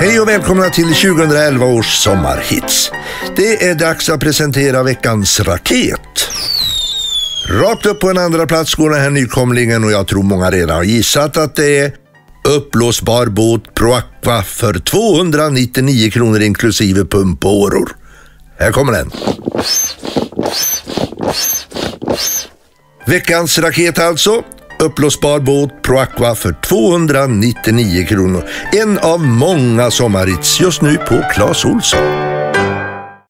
Hej och välkomna till 2011 års sommarhits. Det är dags att presentera veckans raket. Rakt upp på en andra plats går den här nykomlingen och jag tror många redan har gissat att det är uppblåsbar båt Proaqua för 299 kronor inklusive pump och åror. Här kommer den. Veckans raket alltså. Uppblåsbar båt Proaqua för 299 kronor. En av många sommarits just nu på Clas Olsson.